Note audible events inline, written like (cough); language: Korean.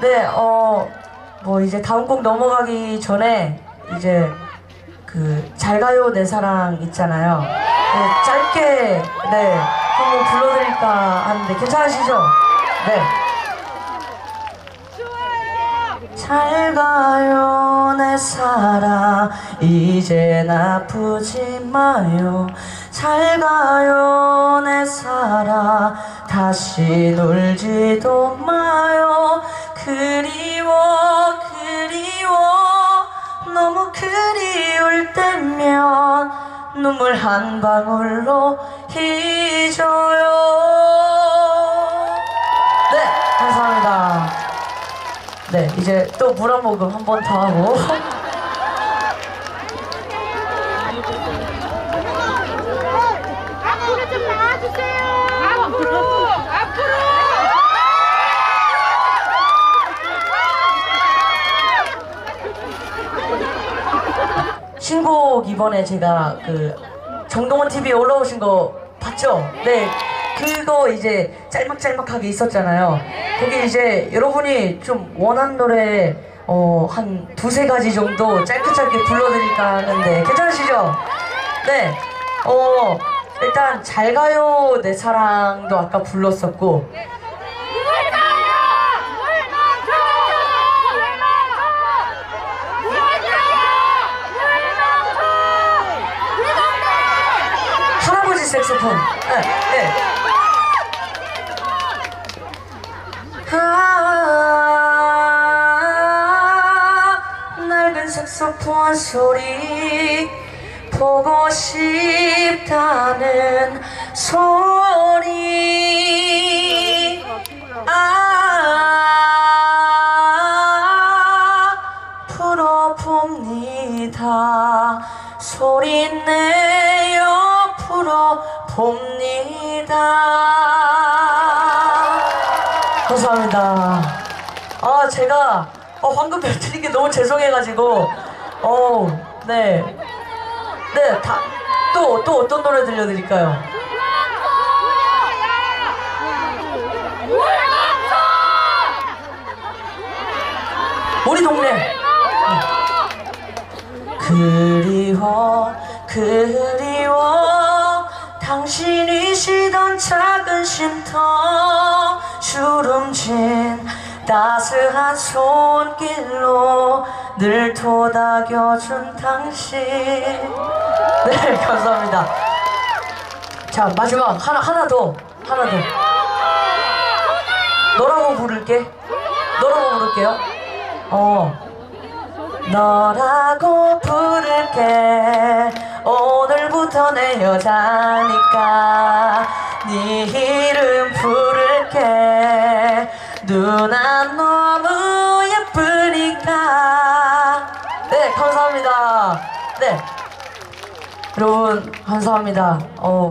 네, 어, 뭐 이제 다음 곡 넘어가기 전에 이제 그 잘 가요 내 사랑 있잖아요. 네, 짧게 네 한번 불러드릴까 하는데 괜찮으시죠? 네. 잘 가요 내 사랑 이젠 아프지 마요 잘 가요 내 사랑 다시 놀지도 마요 그리워 그리워. 너무 그리울 때면 눈물 한 방울로 잊어요. 네 감사합니다. 네, 이제 또 물 한 모금 한 번 더 하고. 앞으로 좀 나와주세요. 앞으로, 앞으로. 신곡 이번에 제가 그 정동원 TV에 올라오신 거 봤죠? 네. 그거 이제 짤막짤막하게 있었잖아요. 거기 이제 여러분이 좀 원하는 노래 어, 한 두세 가지 정도 짧게 짧게 불러드릴까 하는데 괜찮으시죠? 네. 어, 일단 잘 가요 내 사랑도 아까 불렀었고 물 가요. 물 멈춰. 물 멈춰. 물 가요. 물 멈춰. 물 할아버지 색소폰. 네, 네. 아, 낡은 색소폰 소리 보고 싶다는 소리 아 풀어봅니다 소리내어 풀어봅니다. 감사합니다. 아 제가 어, 방금 뱉드린 게 너무 죄송해가지고 어네. 네, 다, 또, 또 어떤 노래 들려드릴까요? 우리 동네. 그리워, 그리워, 당신이 쉬던 작은 쉼터, 주름진 따스한 손길로 늘 토닥여준 당신. 네, (laughs) 감사합니다. 자, 마지막, 하나, 하나 더, 하나 더. 너라고 부를게. 너라고 부를게요. 어. 너라고 부를게. 오늘부터 내 여자니까. 네 이름 부를게. 누나 너무 예쁘니까. 네, 감사합니다. 네. 여러분, 감사합니다. 어.